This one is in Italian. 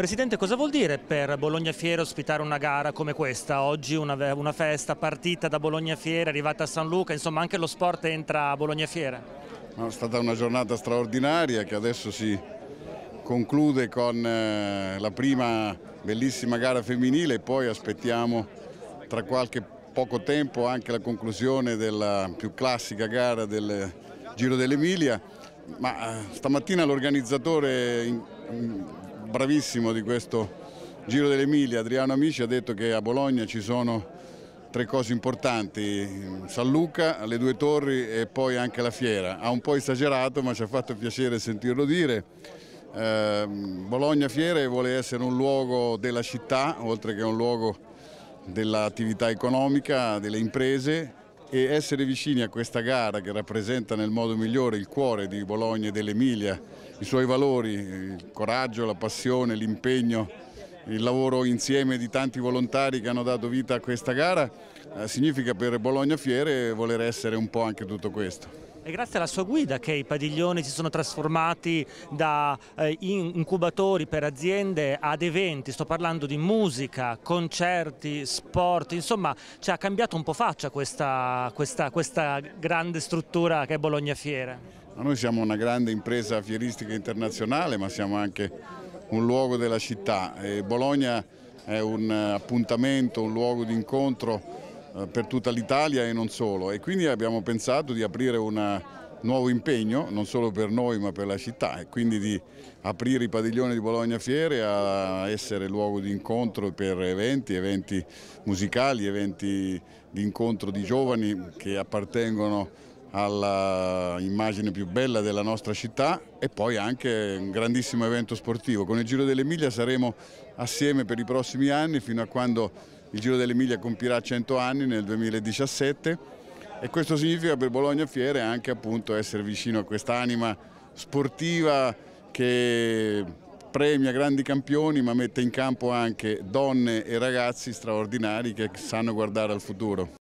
Presidente, cosa vuol dire per Bologna Fiere ospitare una gara come questa? Oggi una, una festa partita da Bologna Fiere, arrivata a San Luca, insomma anche lo sport entra a Bologna Fiere? No, è stata una giornata straordinaria che adesso si conclude con eh, la prima bellissima gara femminile e poi aspettiamo tra qualche poco tempo anche la conclusione della più classica gara del Giro dell'Emilia ma eh, stamattina l'organizzatore bravissimo di questo Giro dell'Emilia, Adriano Amici, ha detto che a Bologna ci sono tre cose importanti, San Luca, le due torri e poi anche la fiera. Ha un po' esagerato ma ci ha fatto piacere sentirlo dire. Eh, Bologna Fiere vuole essere un luogo della città, oltre che un luogo dell'attività economica, delle imprese e essere vicini a questa gara che rappresenta nel modo migliore il cuore di Bologna e dell'Emilia, i suoi valori, il coraggio, la passione, l'impegno, il lavoro insieme di tanti volontari che hanno dato vita a questa gara, eh, significa per Bologna Fiere voler essere un po' anche tutto questo. È grazie alla sua guida che i padiglioni si sono trasformati da eh, incubatori per aziende ad eventi, sto parlando di musica, concerti, sport, insomma ci ha cambiato un po' faccia questa, questa, questa grande struttura che è Bologna Fiere. Noi siamo una grande impresa fieristica internazionale ma siamo anche un luogo della città. E Bologna è un appuntamento, un luogo di incontro eh, per tutta l'Italia e non solo. E quindi abbiamo pensato di aprire un nuovo impegno non solo per noi ma per la città. E quindi di aprire i padiglioni di Bologna Fiere a essere luogo di incontro per eventi, eventi musicali, eventi di incontro di giovani che appartengono all'immagine più bella della nostra città e poi anche un grandissimo evento sportivo. Con il Giro dell'Emilia saremo assieme per i prossimi anni fino a quando il Giro dell'Emilia compirà 100 anni nel 2017 e questo significa per Bologna Fiere anche appunto essere vicino a quest'anima sportiva che premia grandi campioni ma mette in campo anche donne e ragazzi straordinari che sanno guardare al futuro.